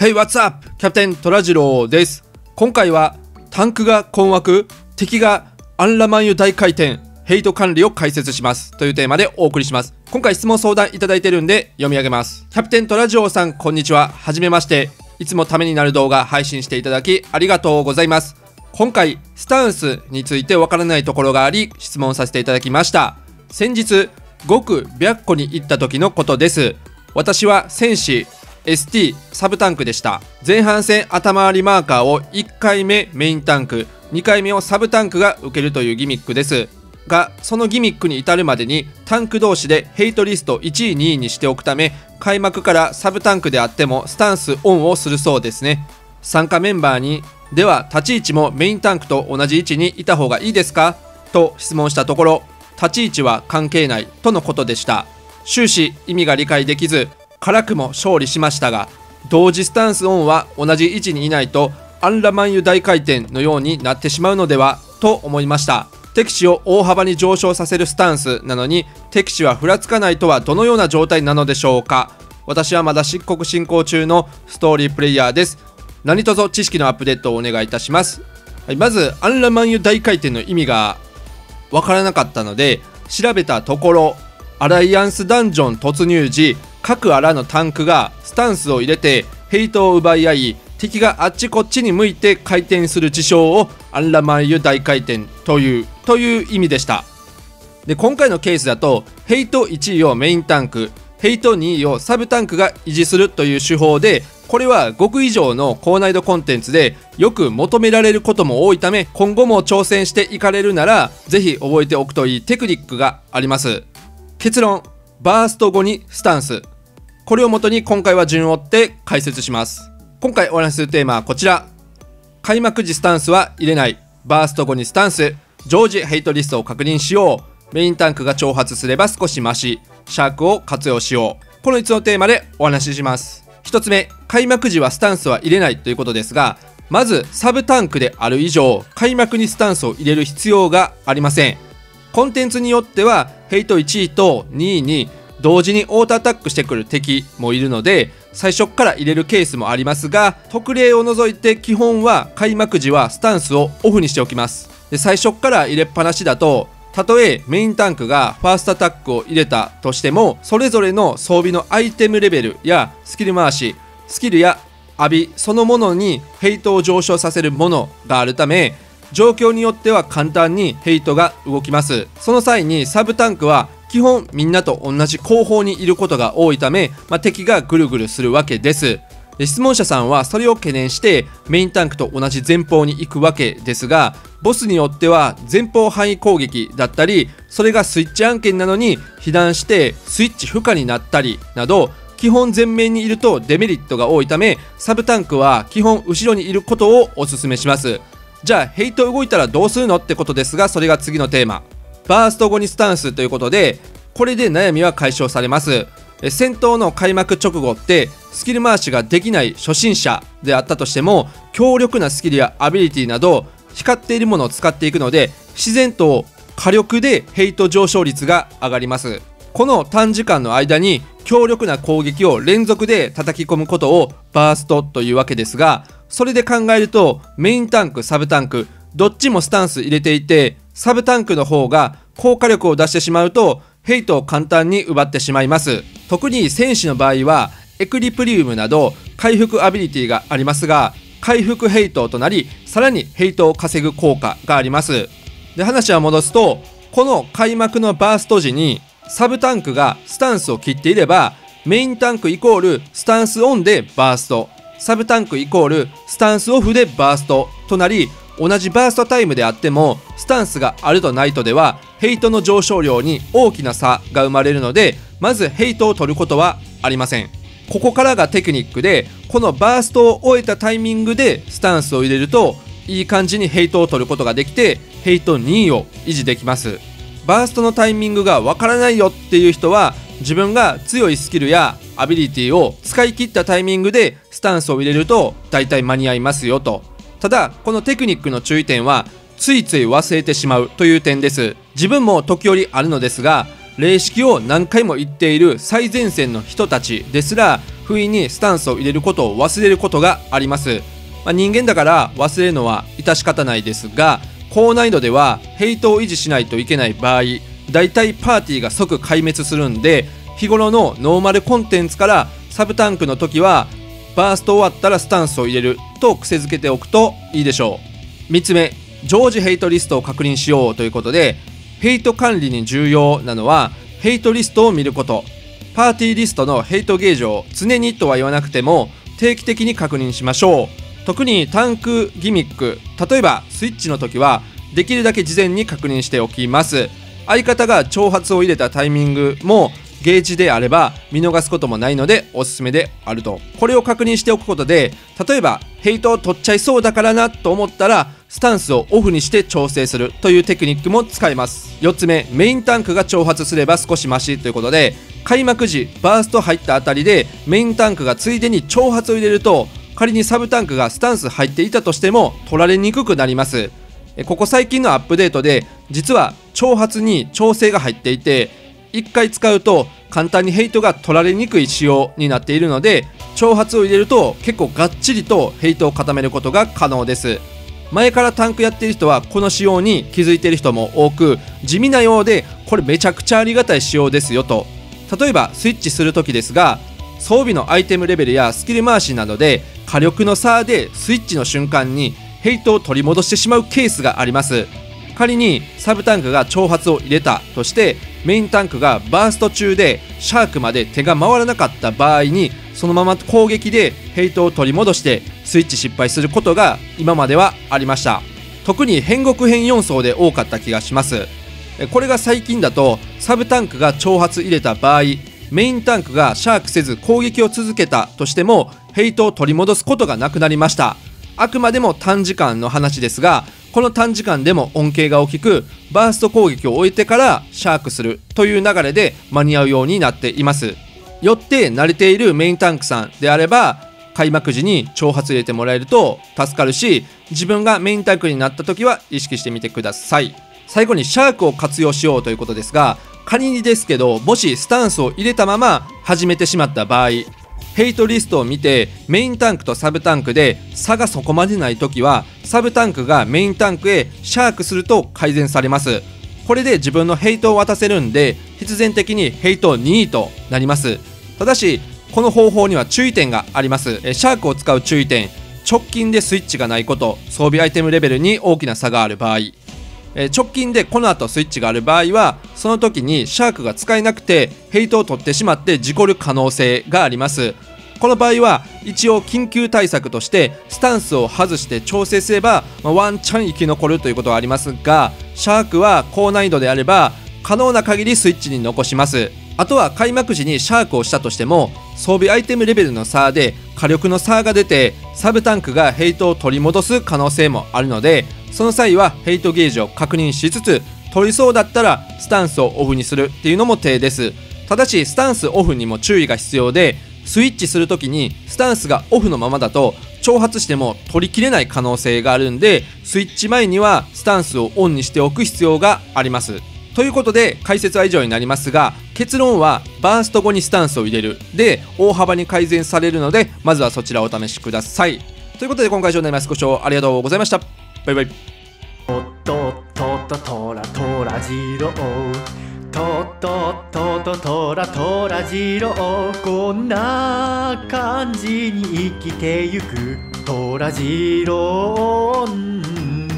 Hey, what's up? キャプテントラジローです。今回はタンクが困惑、敵がアンラマンユ大回転、ヘイト管理を解説しますというテーマでお送りします。今回質問相談いただいてるんで読み上げます。キャプテントラジオーさん、こんにちは。はじめまして。いつもためになる動画配信していただきありがとうございます。今回、スタンスについてわからないところがあり、質問させていただきました。先日、ごく白湖に行った時のことです。私は戦士 ST サブタンクでした。前半戦頭回りマーカーを1回目メインタンク2回目をサブタンクが受けるというギミックです。がそのギミックに至るまでにタンク同士でヘイトリスト1位2位にしておくため開幕からサブタンクであってもスタンスオンをするそうですね。参加メンバーにでは立ち位置もメインタンクと同じ位置にいた方がいいですか？と質問したところ立ち位置は関係ないとのことでした。終始意味が理解できず辛くも勝利しましたが同時スタンスオンは同じ位置にいないとアンラマンユ大回転のようになってしまうのではと思いました。敵地を大幅に上昇させるスタンスなのに敵地はふらつかないとはどのような状態なのでしょうか。私はまだ漆黒進行中のストーリープレイヤーです。何卒知識のアップデートをお願いいたします、はい、まずアンラマンユ大回転の意味がわからなかったので調べたところアライアンスダンジョン突入時各アラのタンクがスタンスを入れてヘイトを奪い合い敵があっちこっちに向いて回転する事象をアンラマンユ大回転というという意味でした。で今回のケースだとヘイト1位をメインタンクヘイト2位をサブタンクが維持するという手法でこれは極以上の高難易度コンテンツでよく求められることも多いため今後も挑戦していかれるならぜひ覚えておくといいテクニックがあります。結論。バースト後にスタンス。これをもとに今回は順を追って解説します。今回お話しするテーマはこちら。開幕時スタンスは入れない。バースト後にスタンス。常時ヘイトリストを確認しよう。メインタンクが挑発すれば少しマシ。シャークを活用しよう。この5つのテーマでお話しします。1つ目。開幕時はスタンスは入れないということですがまずサブタンクである以上開幕にスタンスを入れる必要がありません。コンテンツによってはヘイト1位と2位に同時にオートアタックしてくる敵もいるので最初から入れるケースもありますが特例を除いて基本は開幕時はスタンスをオフにしておきます。で最初から入れっぱなしだとたとえメインタンクがファーストアタックを入れたとしてもそれぞれの装備のアイテムレベルやスキル回しスキルや浴びそのものにヘイトを上昇させるものがあるため状況によっては簡単にヘイトが動きます。その際にサブタンクは基本みんなと同じ後方にいることが多いため、まあ、敵がぐるぐるするわけです。で質問者さんはそれを懸念してメインタンクと同じ前方に行くわけですがボスによっては前方範囲攻撃だったりそれがスイッチ案件なのに被弾してスイッチ不可になったりなど基本前面にいるとデメリットが多いためサブタンクは基本後ろにいることをお勧めします。じゃあヘイト動いたらどうするのってことですがそれが次のテーマ。バースト後にスタンスということでこれで悩みは解消されます。戦闘の開幕直後ってスキル回しができない初心者であったとしても強力なスキルやアビリティなど光っているものを使っていくので自然と火力でヘイト上昇率が上がります。この短時間の間に強力な攻撃を連続で叩き込むことをバーストというわけですがそれで考えるとメインタンクサブタンクどっちもスタンス入れていてサブタンクの方が高火力を出してしまうとヘイトを簡単に奪ってしまいます。特に戦士の場合はエクリブリウムなど回復アビリティがありますが回復ヘイトとなりさらにヘイトを稼ぐ効果があります。で話は戻すとこの開幕のバースト時にサブタンクがスタンスを切っていればメインタンクイコールスタンスオンでバースト。サブタンクイコールスタンスオフでバーストとなり同じバーストタイムであってもスタンスがあるとないとではヘイトの上昇量に大きな差が生まれるのでまずヘイトを取ることはありません。ここからがテクニックでこのバーストを終えたタイミングでスタンスを入れるといい感じにヘイトを取ることができてヘイト2位を維持できます。バーストのタイミングがわからないよっていう人は自分が強いスキルやアビリティを使い切ったタイミングでスタンスを入れると大体間に合いますよと。ただこのテクニックの注意点はついつい忘れてしまうという点です。自分も時折あるのですが霊式を何回も言っている最前線の人たちですら不意にスタンスを入れることを忘れることがあります、まあ、人間だから忘れるのは致し方ないですが高難易度ではヘイトを維持しないといけない場合だいたいパーティーが即壊滅するんで日頃のノーマルコンテンツからサブタンクの時はバースト終わったらスタンスを入れると癖づけておくといいでしょう。3つ目常時ヘイトリストを確認しようということでヘイト管理に重要なのはヘイトリストを見ること。パーティーリストのヘイトゲージを常にとは言わなくても定期的に確認しましょう。特にタンクギミック例えばスイッチの時はできるだけ事前に確認しておきます。相方が挑発を入れたタイミングもゲージであれば見逃すこともないのでおすすめであるとこれを確認しておくことで例えばヘイトを取っちゃいそうだからなと思ったらスタンスをオフにして調整するというテクニックも使えます。4つ目メインタンクが挑発すれば少しマシということで開幕時バースト入ったあたりでメインタンクがついでに挑発を入れると仮にサブタンクがスタンス入っていたとしても取られにくくなります。ここ最近のアップデートで実は挑発に調整が入っていて1回使うと簡単にヘイトが取られにくい仕様になっているので挑発を入れると結構がっちりとヘイトを固めることが可能です。前からタンクやってる人はこの仕様に気づいている人も多く地味なようでこれめちゃくちゃありがたい仕様ですよと。例えばスイッチする時ですが装備のアイテムレベルやスキル回しなどで火力の差でスイッチの瞬間にヘイトを取り戻してしまうケースがあります。仮にサブタンクが挑発を入れたとしてメインタンクがバースト中でシャークまで手が回らなかった場合にそのまま攻撃でヘイトを取り戻してスイッチ失敗することが今まではありました。特に変国編4層で多かった気がします。これが最近だとサブタンクが挑発入れた場合メインタンクがシャークせず攻撃を続けたとしてもヘイトを取り戻すことがなくなりました。あくまでも短時間の話ですがこの短時間でも恩恵が大きくバースト攻撃を終えてからシャークするという流れで間に合うようになっています。よって慣れているメインタンクさんであれば開幕時に挑発入れてもらえると助かるし自分がメインタンクになった時は意識してみてください。最後にシャークを活用しようということですが仮にですけどもしスタンスを入れたまま始めてしまった場合ヘイトリストを見てメインタンクとサブタンクで差がそこまでない時はサブタンクがメインタンクへシャークすると改善されます。これで自分のヘイトを渡せるんで必然的にヘイト2位となります。ただしこの方法には注意点があります。シャークを使う注意点。直近でスイッチがないこと。装備アイテムレベルに大きな差がある場合。直近でこの後スイッチがある場合はその時にシャークが使えなくてヘイトを取ってしまって事故る可能性があります。この場合は一応緊急対策としてスタンスを外して調整すれば、まあワンチャン生き残るということはありますがシャークは高難易度であれば可能な限りスイッチに残します。あとは開幕時にシャークをしたとしても装備アイテムレベルの差で火力の差が出てサブタンクがヘイトを取り戻す可能性もあるのでその際はヘイトゲージを確認しつつ取りそうだったらスタンスをオフにするっていうのも手です。ただしスタンスオフにも注意が必要でスイッチするときにスタンスがオフのままだと挑発しても取りきれない可能性があるんでスイッチ前にはスタンスをオンにしておく必要があります。ということで解説は以上になりますが結論はバースト後にスタンスを入れる。で大幅に改善されるのでまずはそちらをお試しください。ということで今回以上になります。ご視聴ありがとうございました。バイバイ。とっとっとっととらとらじろう。とっとっとととらとらじろうこんな感じに生きてゆくとらじろう温